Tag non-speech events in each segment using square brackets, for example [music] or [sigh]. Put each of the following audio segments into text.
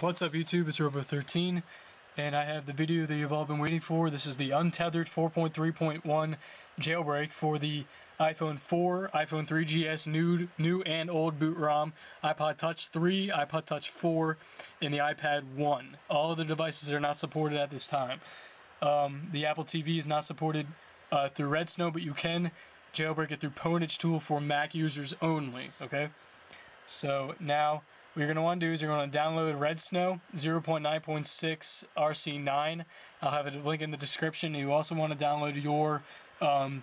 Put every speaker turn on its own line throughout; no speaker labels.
What's up YouTube, it's Robo13 and I have the video that you've all been waiting for. This is the untethered 4.3.1 jailbreak for the iPhone 4, iPhone 3GS new, new and old boot ROM, iPod Touch 3, iPod Touch 4, and the iPad 1. All of the devices are not supported at this time. Um, the Apple TV is not supported uh, through Redsn0w, but you can jailbreak it through Pwnage tool for Mac users only, okay? So now what you're going to want to do is you're going to download Redsn0w 0.9.6 RC9. I'll have a link in the description. You also want to download your um,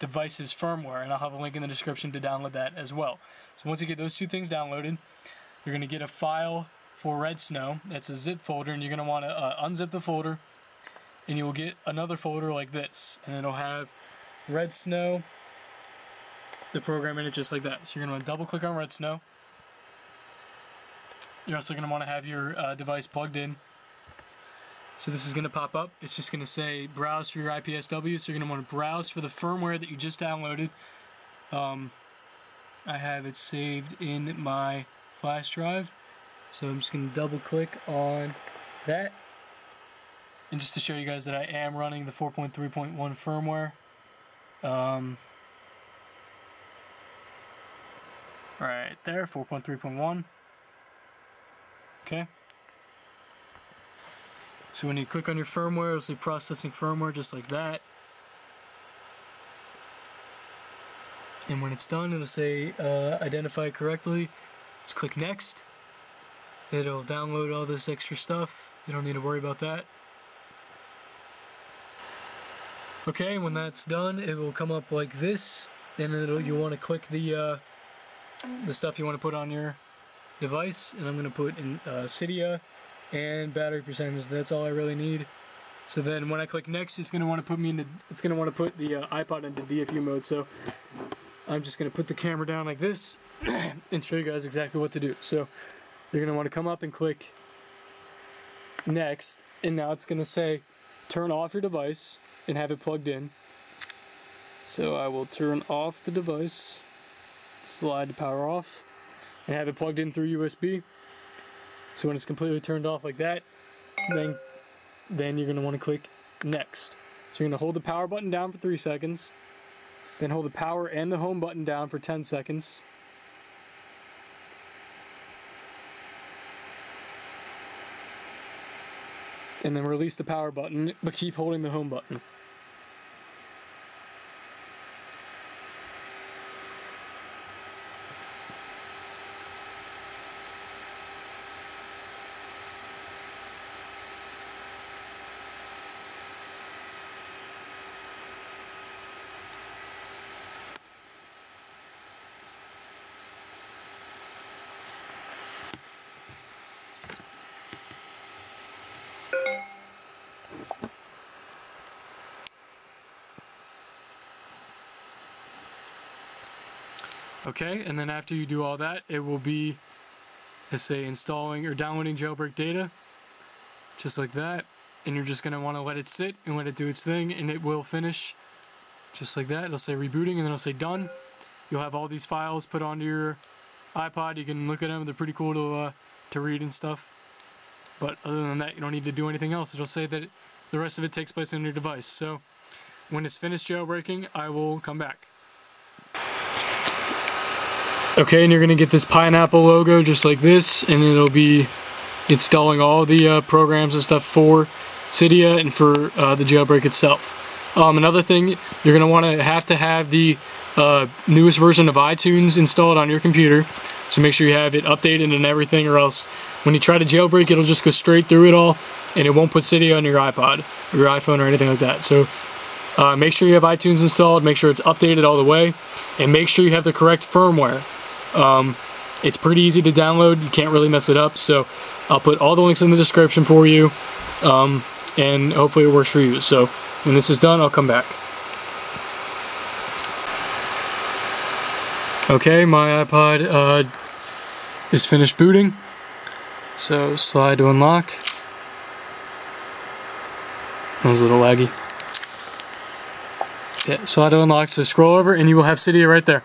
device's firmware, and I'll have a link in the description to download that as well. So once you get those two things downloaded, you're going to get a file for Redsn0w. It's a zip folder, and you're going to want to uh, unzip the folder, and you will get another folder like this, and it'll have Redsn0w, the program in it just like that. So you're going to double click on Redsn0w you're also going to want to have your uh, device plugged in. So this is going to pop up. It's just going to say browse for your IPSW. So you're going to want to browse for the firmware that you just downloaded. Um, I have it saved in my flash drive. So I'm just going to double click on that. And just to show you guys that I am running the 4.3.1 firmware. Um, right there, 4.3.1. Okay. So when you click on your firmware, it'll say processing firmware just like that. And when it's done, it'll say uh, identify correctly. Just click next. It'll download all this extra stuff. You don't need to worry about that. Okay, when that's done, it will come up like this. Then it'll you want to click the uh, the stuff you want to put on your device and I'm going to put in uh, Cydia and battery percentage. That's all I really need. So then when I click next, it's going to want to put me into, it's want to put the uh, iPod into DFU mode. So I'm just going to put the camera down like this [clears throat] and show you guys exactly what to do. So you're going to want to come up and click next and now it's going to say turn off your device and have it plugged in. So I will turn off the device, slide the power off, and have it plugged in through USB. So when it's completely turned off like that, then, then you're going to want to click next. So you're to hold the power button down for 3 seconds, then hold the power and the home button down for 10 seconds. And then release the power button, but keep holding the home button. Okay, and then after you do all that, it will be, let's say, installing or downloading jailbreak data, just like that. And you're just want to let it sit and let it do its thing, and it will finish just like that. It'll say rebooting, and then it'll say done. You'll have all these files put onto your iPod. You can look at them. They're pretty cool to, uh, to read and stuff. But other than that, you don't need to do anything else. It'll say that the rest of it takes place on your device. So when it's finished jailbreaking, I will come back. Okay, and you're gonna get this pineapple logo just like this, and it'll be installing all the uh, programs and stuff for Cydia and for uh, the jailbreak itself. Um, another thing, you're gonna wanna have to have the uh, newest version of iTunes installed on your computer. So make sure you have it updated and everything or else when you try to jailbreak it'll just go straight through it all and it won't put Cydia on your iPod or your iPhone or anything like that. So uh, make sure you have iTunes installed, make sure it's updated all the way, and make sure you have the correct firmware. Um, it's pretty easy to download. You can't really mess it up. So I'll put all the links in the description for you. Um, and hopefully it works for you. So when this is done, I'll come back. Okay, my iPod uh, is finished booting. So slide to unlock. That was a little laggy. Yeah, slide to unlock. So scroll over and you will have Cydia right there.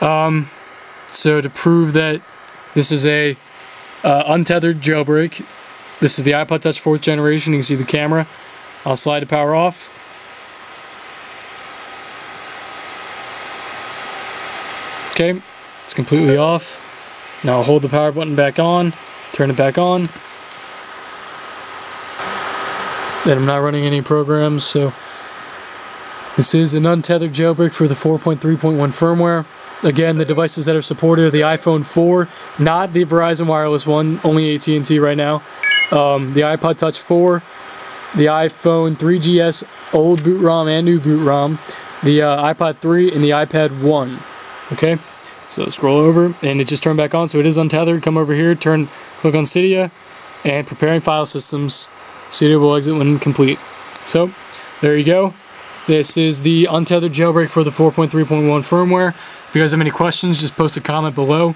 Um, so to prove that this is a uh, untethered jailbreak. This is the iPod Touch 4th generation. You can see the camera. I'll slide the power off. Okay, it's completely off. Now I'll hold the power button back on, turn it back on. And I'm not running any programs, so this is an untethered jailbreak for the 4.3.1 firmware. Again, the devices that are supported are the iPhone 4, not the Verizon wireless one, only AT&T right now. Um, the iPod Touch 4, the iPhone 3GS old boot ROM and new boot ROM, the uh, iPod 3, and the iPad 1. Okay, so scroll over and it just turned back on, so it is untethered. Come over here, turn, click on Cydia, and preparing file systems. Cydia will exit when complete. So, there you go. This is the untethered jailbreak for the 4.3.1 firmware. If you guys have any questions, just post a comment below.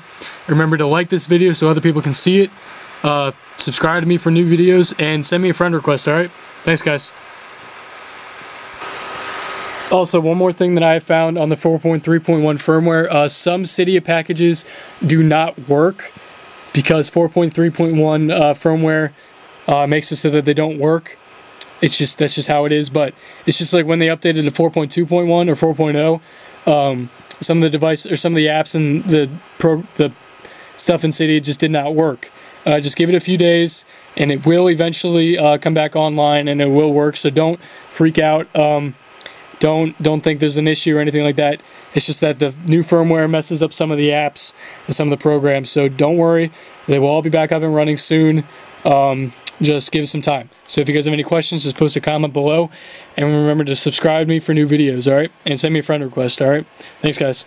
Remember to like this video so other people can see it. Uh, subscribe to me for new videos and send me a friend request, alright? Thanks, guys. Also, one more thing that I found on the 4.3.1 firmware, uh, some Cydia packages do not work because 4.3.1 uh, firmware uh, makes it so that they don't work. It's just, that's just how it is, but it's just like when they updated to 4.2.1 or 4.0, um, some of the device or some of the apps and the pro, the stuff in Cydia just did not work. Uh, just give it a few days and it will eventually uh, come back online and it will work. So don't freak out. Um, don't don't think there's an issue or anything like that. It's just that the new firmware messes up some of the apps and some of the programs. So don't worry. They will all be back up and running soon. Um, just give some time. So if you guys have any questions, just post a comment below. And remember to subscribe to me for new videos, alright? And send me a friend request, alright? Thanks, guys.